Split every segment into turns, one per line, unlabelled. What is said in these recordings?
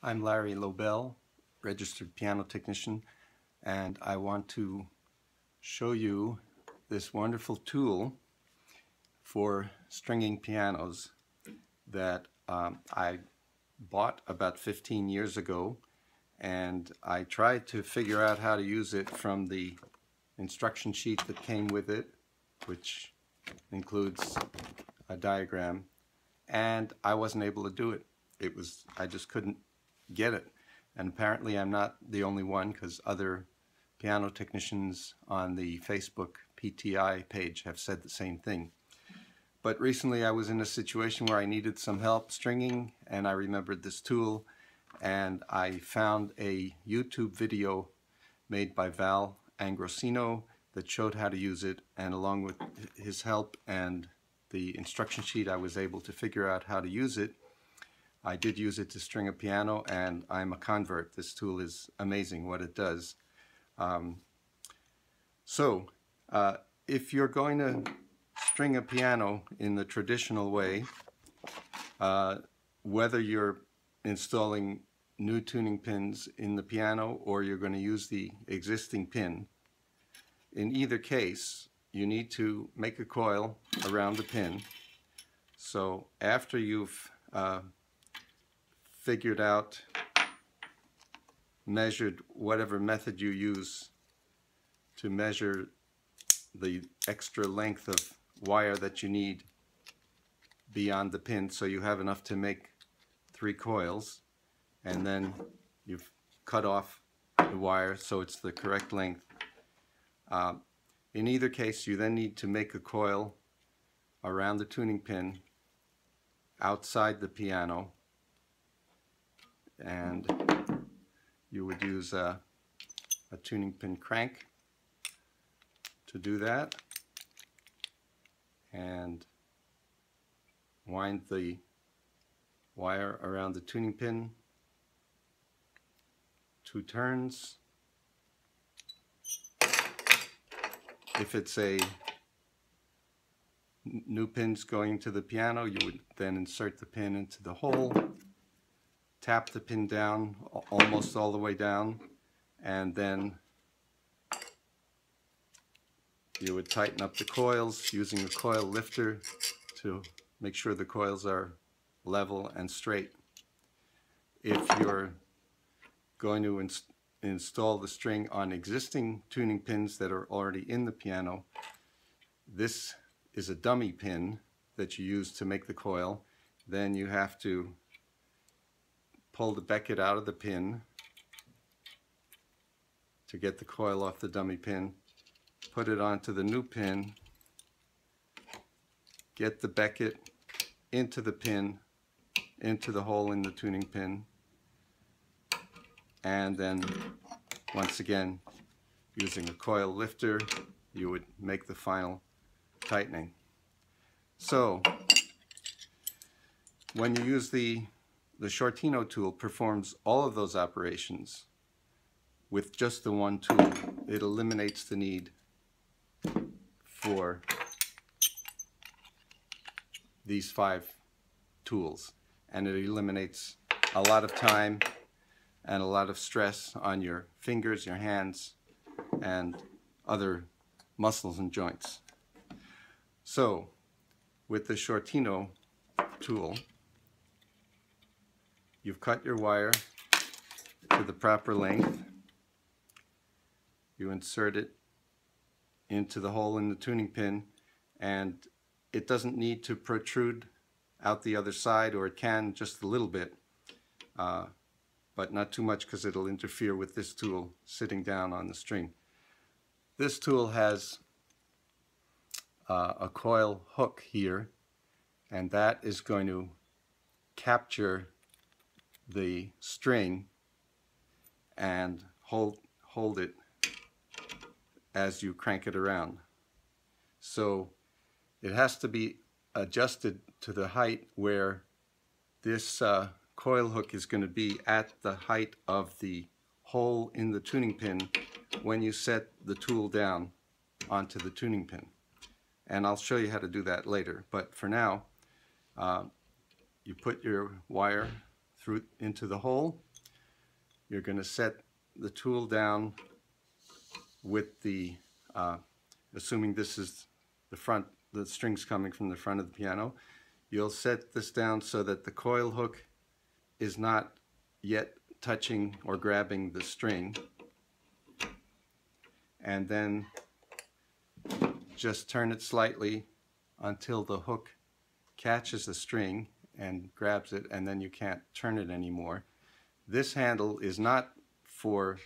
I'm Larry Lobel, registered piano technician, and I want to show you this wonderful tool for stringing pianos that um, I bought about 15 years ago and I tried to figure out how to use it from the instruction sheet that came with it which includes a diagram and I wasn't able to do it. It was I just couldn't get it and apparently I'm not the only one because other piano technicians on the Facebook PTG page have said the same thing. But recently I was in a situation where I needed some help stringing and I remembered this tool and I found a YouTube video made by Val Angrosino that showed how to use it and along with his help and the instruction sheet I was able to figure out how to use it. I did use it to string a piano and I'm a convert. This tool is amazing what it does. Um, so uh, if you're going to string a piano in the traditional way, uh, whether you're installing new tuning pins in the piano or you're going to use the existing pin, in either case, you need to make a coil around the pin. So after you've uh, figured out, measured whatever method you use to measure the extra length of wire that you need beyond the pin so you have enough to make three coils and then you've cut off the wire so it's the correct length. Uh, in either case you then need to make a coil around the tuning pin outside the piano and you would use a, a tuning pin crank to do that and wind the wire around the tuning pin two turns. If it's a new pins going to the piano you would then insert the pin into the hole tap the pin down almost all the way down and then you would tighten up the coils using a coil lifter to make sure the coils are level and straight. If you're going to ins install the string on existing tuning pins that are already in the piano, this is a dummy pin that you use to make the coil. Then you have to pull the becket out of the pin to get the coil off the dummy pin put it onto the new pin, get the becket into the pin, into the hole in the tuning pin, and then once again using a coil lifter you would make the final tightening. So when you use the the Sciortino tool performs all of those operations with just the one tool. It eliminates the need for these five tools and it eliminates a lot of time and a lot of stress on your fingers, your hands, and other muscles and joints. So with the Sciortino tool, you've cut your wire to the proper length. You insert it into the hole in the tuning pin and it doesn't need to protrude out the other side or it can just a little bit uh, but not too much because it'll interfere with this tool sitting down on the string. This tool has uh, a coil hook here and that is going to capture the string and hold, hold it as you crank it around. So it has to be adjusted to the height where this uh, coil hook is going to be at the height of the hole in the tuning pin when you set the tool down onto the tuning pin. And I'll show you how to do that later. But for now, uh, you put your wire through into the hole. You're going to set the tool down with the, uh, assuming this is the front, the strings coming from the front of the piano, you'll set this down so that the coil hook is not yet touching or grabbing the string. And then just turn it slightly until the hook catches the string and grabs it and then you can't turn it anymore. This handle is not for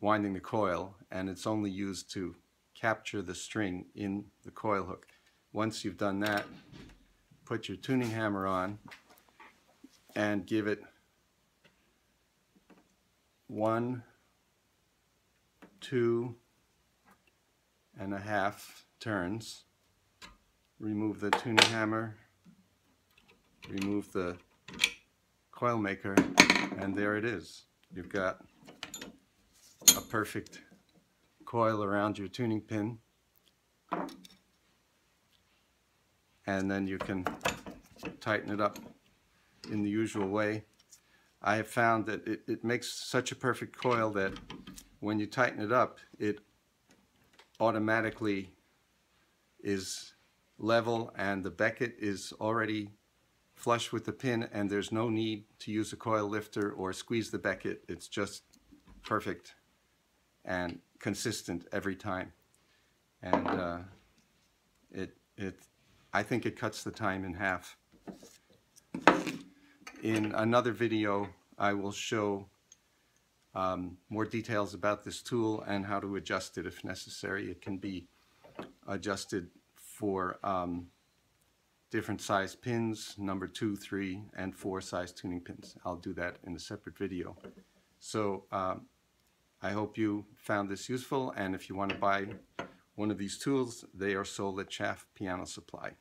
winding the coil and it's only used to capture the string in the coil hook. Once you've done that, put your tuning hammer on and give it one, two and a half turns. Remove the tuning hammer, remove the coil maker, and there it is. You've got a perfect coil around your tuning pin. And then you can tighten it up in the usual way. I have found that it, it makes such a perfect coil that when you tighten it up, it automatically is level and the becket is already flush with the pin and there's no need to use a coil lifter or squeeze the becket. It's just perfect and consistent every time. And uh, it, it, I think it cuts the time in half. In another video, I will show um, more details about this tool and how to adjust it if necessary. It can be adjusted for um, different size pins, number two, three, and four size tuning pins. I'll do that in a separate video. So um, I hope you found this useful, and if you want to buy one of these tools, they are sold at Schaff Piano Supply.